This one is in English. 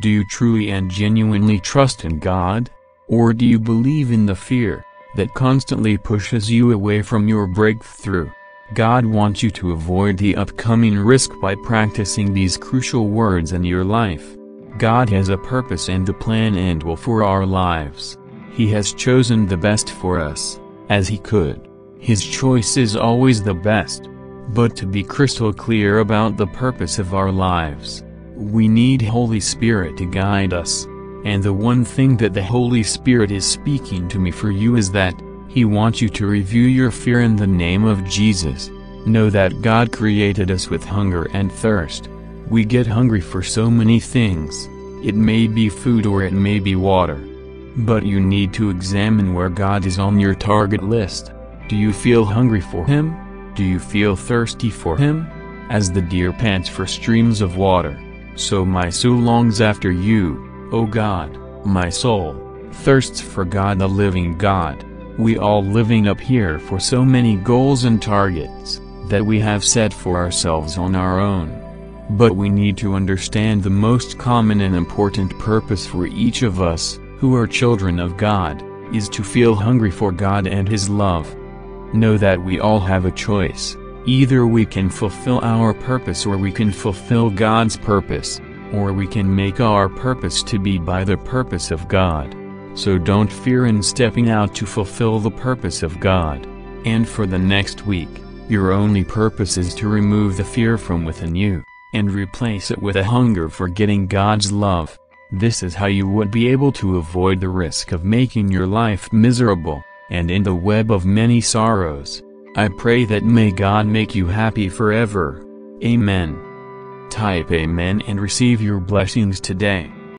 Do you truly and genuinely trust in God? Or do you believe in the fear that constantly pushes you away from your breakthrough? God wants you to avoid the upcoming risk by practicing these crucial words in your life. God has a purpose and a plan and will for our lives. He has chosen the best for us, as He could. His choice is always the best. But to be crystal clear about the purpose of our lives, we need Holy Spirit to guide us. And the one thing that the Holy Spirit is speaking to me for you is that, He wants you to review your fear in the name of Jesus. Know that God created us with hunger and thirst. We get hungry for so many things. It may be food or it may be water. But you need to examine where God is on your target list. Do you feel hungry for Him? Do you feel thirsty for Him? As the deer pants for streams of water, so my soul longs after you. O God, my soul, thirsts for God the living God. We all living up here for so many goals and targets, that we have set for ourselves on our own. But we need to understand the most common and important purpose for each of us, who are children of God, is to feel hungry for God and His love. Know that we all have a choice, either we can fulfill our purpose or we can fulfill God's purpose or we can make our purpose to be by the purpose of God. So don't fear in stepping out to fulfill the purpose of God. And for the next week, your only purpose is to remove the fear from within you, and replace it with a hunger for getting God's love. This is how you would be able to avoid the risk of making your life miserable, and in the web of many sorrows. I pray that may God make you happy forever. Amen. Type Amen and receive your blessings today.